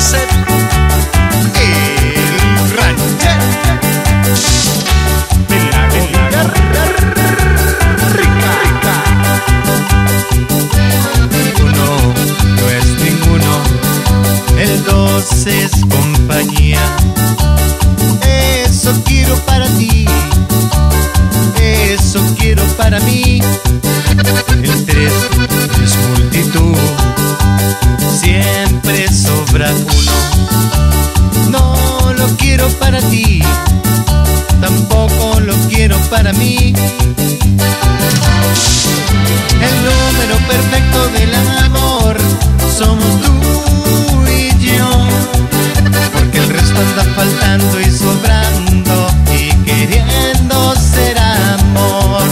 El ranchero. De la rica. Uno no es ninguno, el dos es compañía. Eso quiero para ti, eso quiero para mí. El tres es multitud, siempre no lo quiero para ti, tampoco lo quiero para mí. El número perfecto del amor somos tú y yo. Porque el resto anda faltando y sobrando y queriendo ser amor.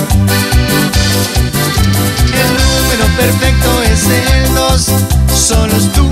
El número perfecto es el dos, solos tú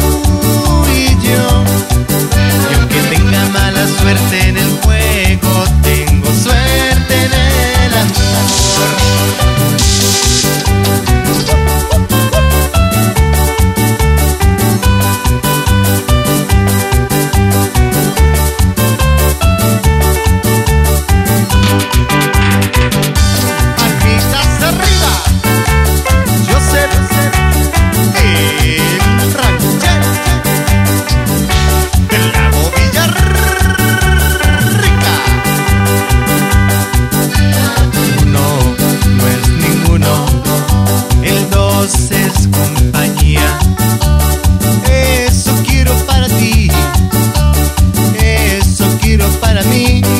You.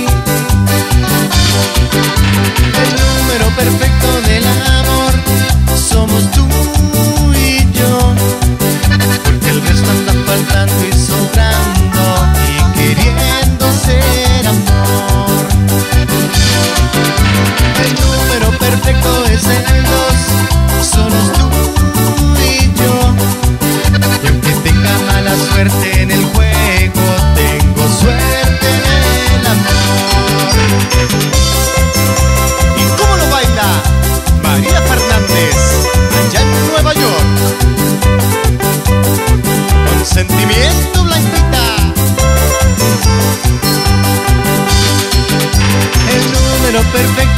perfecto.